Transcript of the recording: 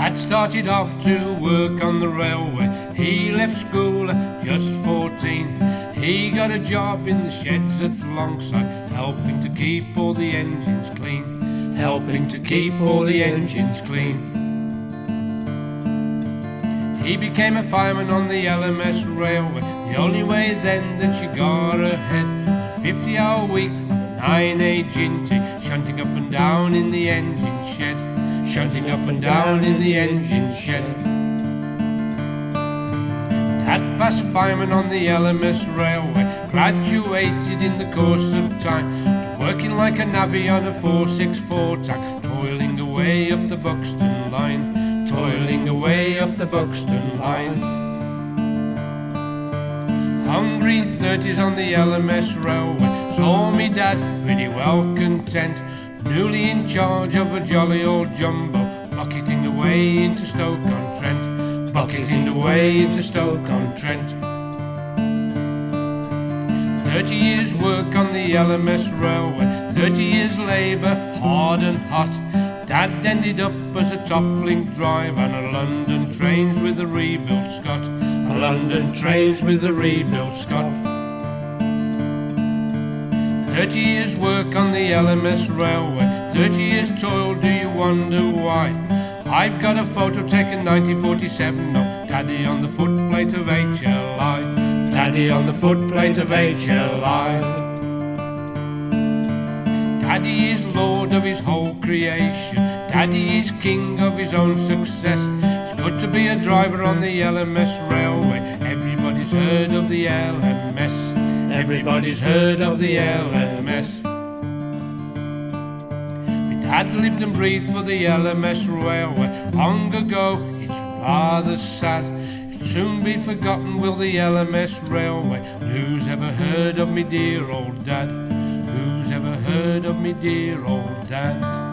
Dad started off to work on the railway. He left school at just 14. He got a job in the sheds at Longsight, helping to keep all the engines clean. Helping to keep all the engines clean. He became a fireman on the LMS railway. The only way then that she got ahead was a 50 hour week a 9A Jinty, shunting up and down in the engine shed. Shunting up and down in the engine shed. Had passed fireman on the LMS railway, graduated in the course of time to working like a navvy on a 464 tank, toiling away up the Buxton line, toiling away up the Buxton line. Hungry 30s on the LMS railway, saw me dad pretty well content, newly in charge of a jolly old jumbo, bucketing away into Stoke-on-Trent, bucketing away into Stoke-on-Trent. Thirty years work on the LMS railway, thirty years labour, hard and hot. Dad ended up as a top link driver on a London trains with a rebuilt Scot, a London trains with a rebuilt Scot. Thirty years work on the LMS railway, thirty years toil, do you wonder why? I've got a photo taken 1947 of Daddy on the footplate of HLI, Daddy on the footplate of HLI. Daddy is lord of his whole creation. Daddy is king of his own success. It's good to be a driver on the LMS railway. Everybody's heard of the LMS. Everybody's heard of the LMS. My dad lived and breathed for the LMS railway. Long ago, it's rather sad. It'll soon be forgotten, will the LMS railway. Who's ever heard of me dear old dad? Who's ever heard of me dear old dad?